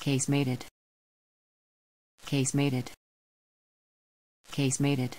Case mated. Case mated. Case mated.